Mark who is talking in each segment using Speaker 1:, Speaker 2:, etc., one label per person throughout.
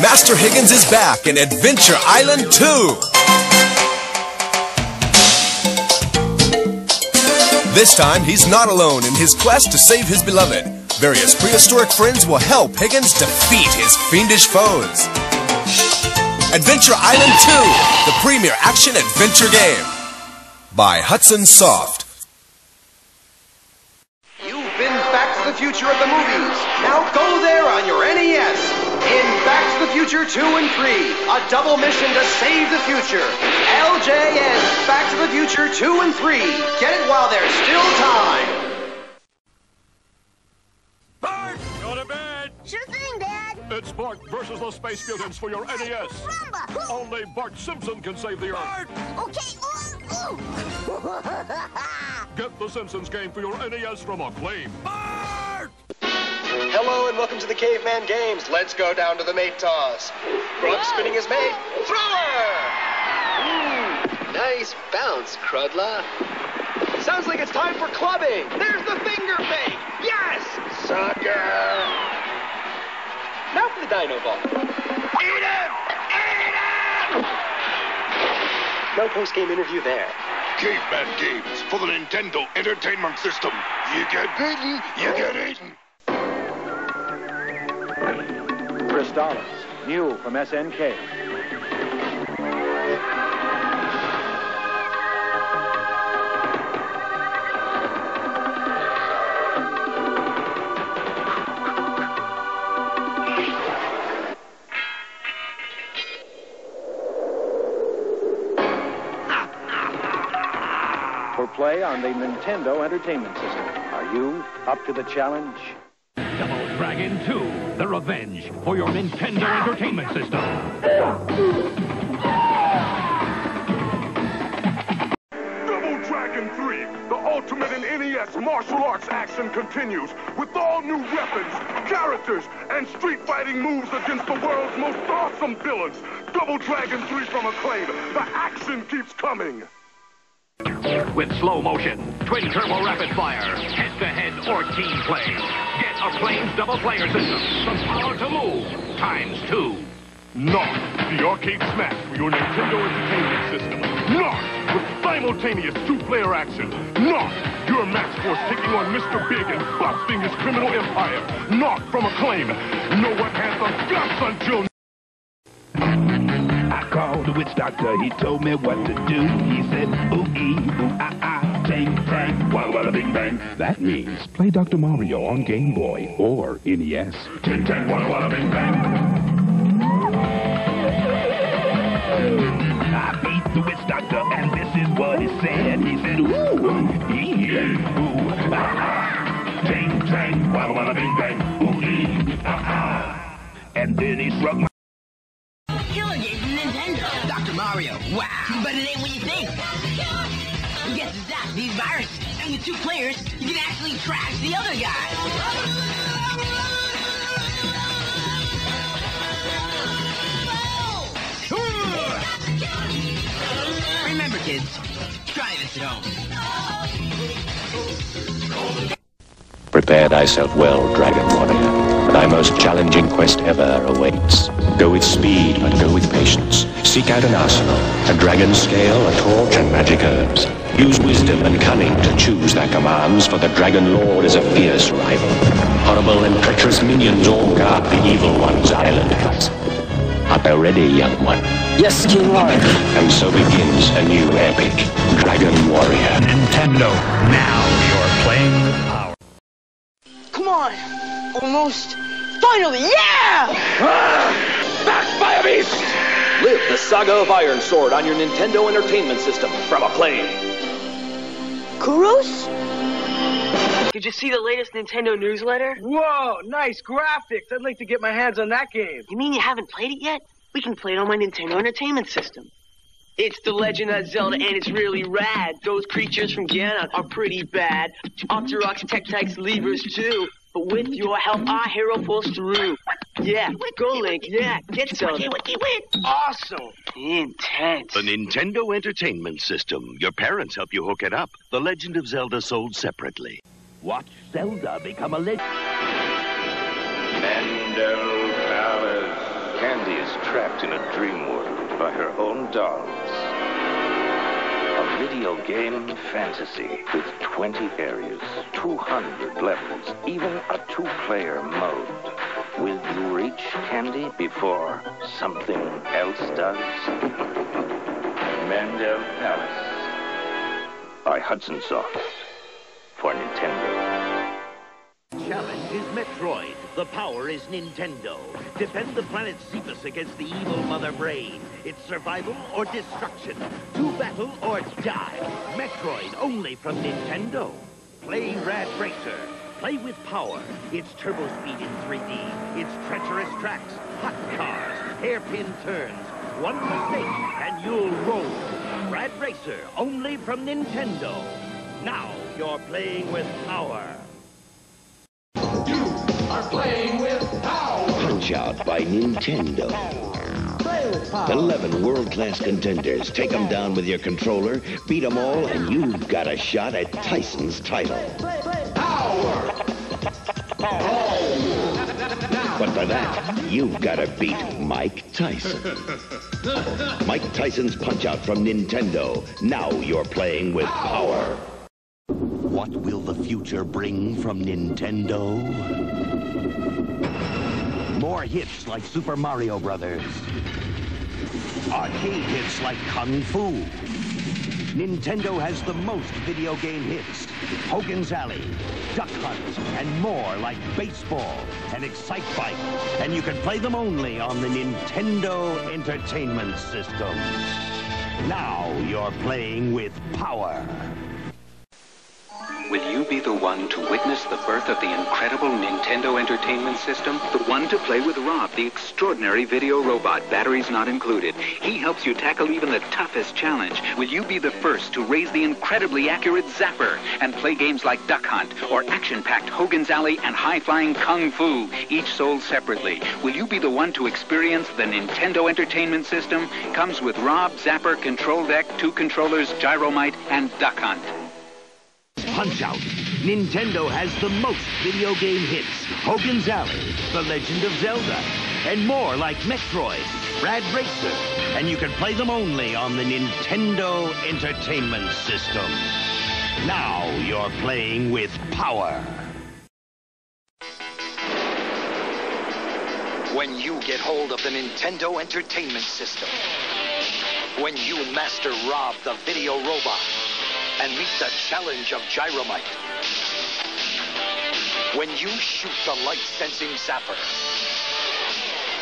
Speaker 1: Master Higgins is back in Adventure Island 2. This time, he's not alone in his quest to save his beloved. Various prehistoric friends will help Higgins defeat his fiendish foes. Adventure Island 2, the premier action adventure game. By Hudson Soft.
Speaker 2: You've been Back to the Future at the movies. Now go there on your NES. In Back to the Future 2 and 3, a double mission to save the future. LJN Back to the Future 2 and 3. Get it while there's still time.
Speaker 3: It's Bart versus the Space Mutants for your NES.
Speaker 4: Rumba.
Speaker 3: Only Bart Simpson can save the Earth.
Speaker 4: Okay. Ooh, ooh.
Speaker 3: Get the Simpsons game for your NES from Acclaim. Bart!
Speaker 2: Hello and welcome to the Caveman Games. Let's go down to the mate toss. Grub spinning his mate. Thrower! Ooh, nice bounce, Crudla. Sounds like it's time for clubbing. There's the finger fake. Yes! Sucker! Now dino ball. Eat him! Eat him! No post-game interview there.
Speaker 5: Caveman Games for the Nintendo Entertainment System. You get beaten, you get eaten.
Speaker 6: Crystalis, new from SNK. On the Nintendo Entertainment System. Are you up to the challenge?
Speaker 7: Double Dragon 2, The Revenge, for your Nintendo Entertainment System.
Speaker 5: Double Dragon 3, the ultimate in NES martial arts action continues with all new weapons, characters, and street fighting moves against the world's most awesome villains. Double Dragon 3 from Acclaim. The action keeps coming.
Speaker 7: With slow motion, twin turbo rapid fire, head to head or team play. Get Acclaim's double player system from power to move times two.
Speaker 3: Narc, the arcade smash for your Nintendo Entertainment System. Narc, with simultaneous two-player action. Narc, your Max Force taking on Mr. Big and busting his criminal empire. Narc from Acclaim. No one has the guts until
Speaker 7: I called the witch doctor, he told me what to do. He said, ooh ee, ooh ah ah, tang tang, walla walla bing bang. That means play Dr. Mario on Game Boy or NES. Ting tang, walla walla bing bang. I beat the witch doctor, and this is what he said. He said, ooh, ee, ooh, ah ah, ting tang, walla walla bing bang, ooh ee, ah ah. And then he struck my
Speaker 8: wow, but it ain't what you think. Guess it's that, these viruses. And with two players, you can actually trash the other guy. Remember, kids, try this at home.
Speaker 9: Prepare thyself well, Dragon Warrior. Thy most challenging quest ever awaits. Go with speed, but go with patience. Seek out an arsenal, a dragon scale, a torch, and magic herbs. Use wisdom and cunning to choose thy commands, for the Dragon Lord is a fierce rival. Horrible and treacherous minions all guard the evil one's island huts. Art thou ready, young one?
Speaker 2: Yes, King Lord.
Speaker 9: And so begins a new epic, Dragon Warrior.
Speaker 7: Nintendo. Now you're playing with power.
Speaker 8: Come on, almost. Finally, yeah! Ah!
Speaker 2: Back by a beast! Live the saga of Ironsword on your Nintendo Entertainment System from Acclaim.
Speaker 8: Kuros? Did you see the latest Nintendo newsletter?
Speaker 10: Whoa, nice graphics. I'd like to get my hands on that game.
Speaker 8: You mean you haven't played it yet? We can play it on my Nintendo Entertainment System. It's The Legend of Zelda, and it's really rad. Those creatures from Ganon are pretty bad. Octoroks, Tektites, Leevers, too. But with your help, our hero pulls through.
Speaker 10: Yeah, go Link. Yeah, get Zelda. Awesome. Intense.
Speaker 11: The Nintendo Entertainment System. Your parents help you hook it up. The Legend of Zelda sold separately.
Speaker 7: Watch Zelda become a legend.
Speaker 12: Mendel Palace. Candy is trapped in a dream world by her own dolls. Video game fantasy with 20 areas, 200 levels, even a two-player mode. Will you reach Candy before something else does? Mendel Palace by Hudson Soft for Nintendo.
Speaker 7: Is Metroid. The power is Nintendo. Defend the planet Zebes against the evil Mother Brain. It's survival or destruction. To battle or die. Metroid only from Nintendo. Play Rad Racer. Play with power. It's turbo speed in 3D. It's treacherous tracks, hot cars, hairpin turns. One mistake and you'll roll. Rad Racer only from Nintendo. Now you're playing with power.
Speaker 9: Punch Out by Nintendo. 11 world-class contenders. Take them down with your controller, beat them all, and you've got a shot at Tyson's title. Power! But for that, you've got to beat Mike Tyson. Mike Tyson's Punch-Out from Nintendo. Now you're playing with power.
Speaker 11: What will the future bring from Nintendo? More hits like Super Mario Brothers. Arcade hits like Kung Fu. Nintendo has the most video game hits. Hogan's Alley, Duck Hunt, and more like baseball and Excite Bike. And you can play them only on the Nintendo Entertainment System. Now you're playing with power.
Speaker 13: Will you be the one to witness the birth of the incredible Nintendo Entertainment System? The one to play with Rob, the extraordinary video robot, batteries not included. He helps you tackle even the toughest challenge. Will you be the first to raise the incredibly accurate Zapper and play games like Duck Hunt or action-packed Hogan's Alley and high-flying Kung Fu, each sold separately? Will you be the one to experience the Nintendo Entertainment System? Comes with Rob, Zapper, Control Deck, two controllers, Gyromite, and Duck Hunt.
Speaker 11: Punch Out. Nintendo has the most video game hits. Hogan's Alley, The Legend of Zelda, and more like Metroid, Rad Racer. And you can play them only on the Nintendo Entertainment System. Now you're playing with power.
Speaker 14: When you get hold of the Nintendo Entertainment System. When you master Rob the video robot and meet the challenge of Gyromite. When you shoot the light-sensing zapper.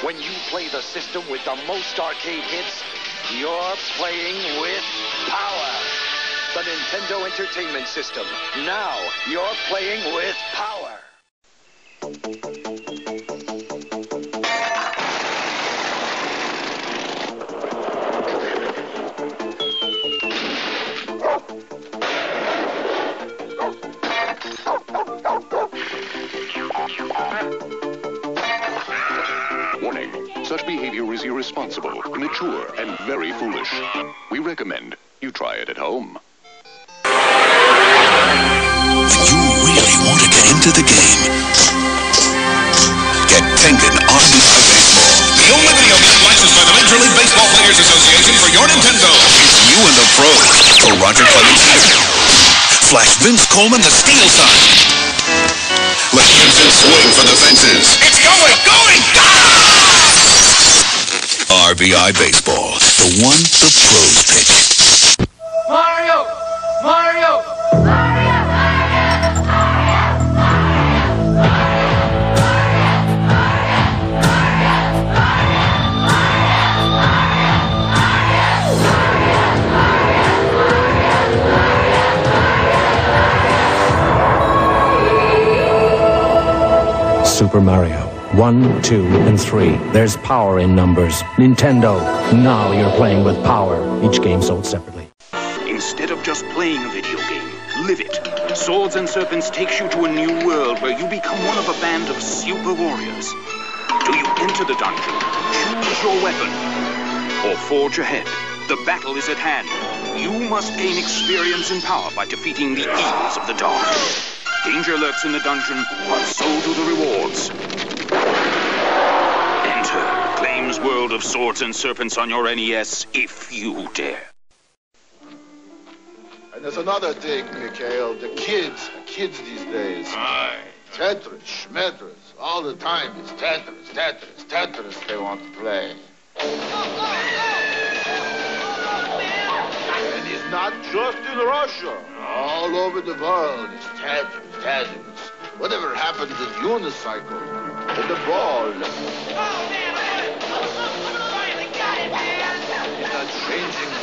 Speaker 14: When you play the system with the most arcade hits, you're playing with power. The Nintendo Entertainment System. Now you're playing with power.
Speaker 15: Is irresponsible, immature, and very foolish. We recommend you try it at home.
Speaker 16: You really want to get into the game. Get Tengen RBI Baseball. The only video game licensed by the Major League Baseball Players Association for your Nintendo. It's you and the pros. For Roger Clemens Jr. Flash Vince Coleman, the Steel Son. Let Gibson swing for the fences. It's going, going, RBI Baseball. The one the pros pitch.
Speaker 17: Mario! Mario! Mario!
Speaker 18: Super Mario. One, two, and three. There's power in numbers. Nintendo. Now you're playing with power. Each game sold separately.
Speaker 19: Instead of just playing a video game, live it. Swords and Serpents takes you to a new world where you become one of a band of super warriors. Do you enter the dungeon, choose your weapon, or forge ahead? The battle is at hand. You must gain experience and power by defeating the evils of the dark. Danger lurks in the dungeon, but so do the rewards. Enter Acclaim's World of Swords and Serpents on your NES if you dare.
Speaker 20: And there's another thing, Mikhail. The kids, the kids these days.
Speaker 3: Aye.
Speaker 20: Tetris, schmetris. All the time it's Tetris, Tetris, Tetris they want to play. And it's not just in Russia. All over the world it's Tetris, Tetris. Whatever happens in Unicycle, in the ball. In a changing world.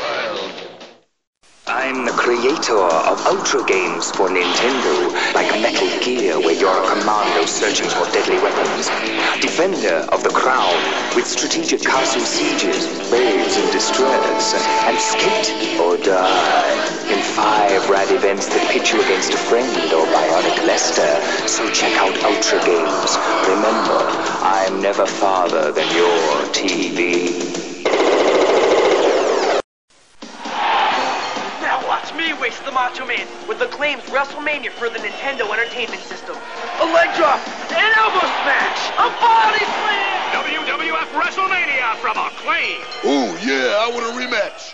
Speaker 21: I'm the creator of Ultra games for Nintendo, like Metal Gear, where you're a commando searching for deadly weapons. Defender of the Crown, with strategic castle sieges, babes in distress, and skate or die. In five rad events that pit you against a friend or bionic Lester. So check out Ultra games. Remember, I'm never farther than your TV.
Speaker 10: Watch me the Macho Man with the claims WrestleMania for the Nintendo Entertainment System. A leg drop, an elbow smash, a body slam!
Speaker 3: WWF WrestleMania from Acclaim.
Speaker 5: Ooh, yeah, I want a rematch.